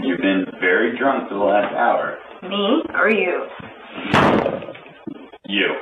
You've been very drunk for the last hour. Me or you? You.